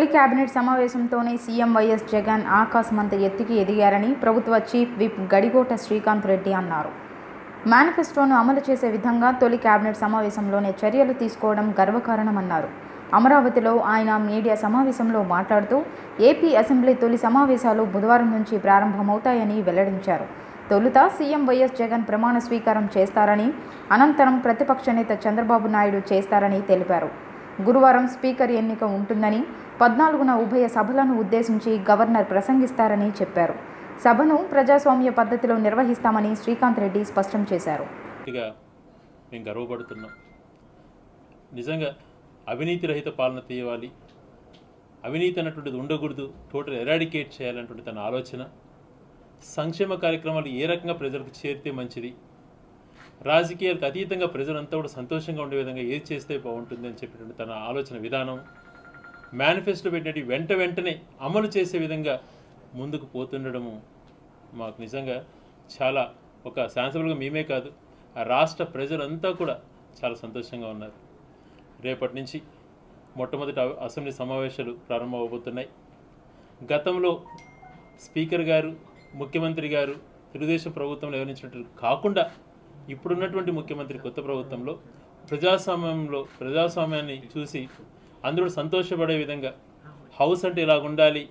తొలి కేబినెట్ సమావేశంతోనే CM YS Jagan ఆకాశమంత ఎత్తుకి ఎదిగారని ప్రభుత్వ చీఫ్ విప్ గడిగోట శ్రీకాంత్ రెడ్డి అన్నారు. మేనిఫెస్టోను అమలు చేసే విధంగా తొలి కేబినెట్ సమావేశంలోనే చర్యలు తీసుకోవడం గర్వకారణమన్నారు. అమరావతిలో ఆయన మీడియా సమావేశంలో మాట్లాడుతూ ఏపీ అసెంబ్లీ తొలి సమావేశాలు బుధవారం నుంచి ప్రారంభమవుతాయని వెల్లడించారు. తొలుత సీఎం వైఎస్ జగన్ ప్రమాణ స్వీకారం చేస్తారని అనంతరం ప్రతిపక్ష నేత చంద్రబాబు నాయుడు చేస్తారని తెలిపారు. గురువారం స్పీకర్ ఎన్నిక ఉంటుందని పద్నాలుగున ఉభయ సభలను ఉద్దేశించి గవర్నర్ ప్రసంగిస్తారని చెప్పారు. సభను ప్రజాస్వామ్య పద్ధతిలో నిర్వహిస్తామని శ్రీకాంత్ రెడ్డి స్పష్టం చేశారు. మేము గర్వపడుతున్నాం. నిజంగా అవినీతి రహిత పాలన తీయాలి అవినీతి అన్నటువంటిది ఉండకూడదు. టోటల్ ఎరాడికేట్ చేయాలన్నటువంటి తన ఆలోచన. సంక్షేమ కార్యక్రమాలు ఏ రకంగా ప్రజలకు చేరితే మంచిది? రాజకీయాలకు అతీతంగా ప్రజలంతా కూడా సంతోషంగా ఉండే విధంగా ఏది చేస్తే బాగుంటుంది అని చెప్పినటువంటి తన ఆలోచన విధానం మేనిఫెస్టో పెట్టినట్టు వెంట వెంటనే అమలు చేసే విధంగా ముందుకు పోతుండడము మాకు నిజంగా చాలా ఒక శాసనసభలుగా మేమే కాదు ఆ రాష్ట్ర ప్రజలంతా కూడా చాలా సంతోషంగా ఉన్నారు. రేపటి నుంచి మొట్టమొదటి అసెంబ్లీ సమావేశాలు ప్రారంభమవబోతున్నాయి. గతంలో స్పీకర్ గారు ముఖ్యమంత్రి గారు తెలుగుదేశం ప్రభుత్వంలో వివరించినట్టు కాకుండా ఇప్పుడున్నటువంటి ముఖ్యమంత్రి కొత్త ప్రభుత్వంలో ప్రజాస్వామ్యంలో ప్రజాస్వామ్యాన్ని చూసి అందరూ సంతోషపడే విధంగా హౌస్ అంటే ఇలా ఉండాలి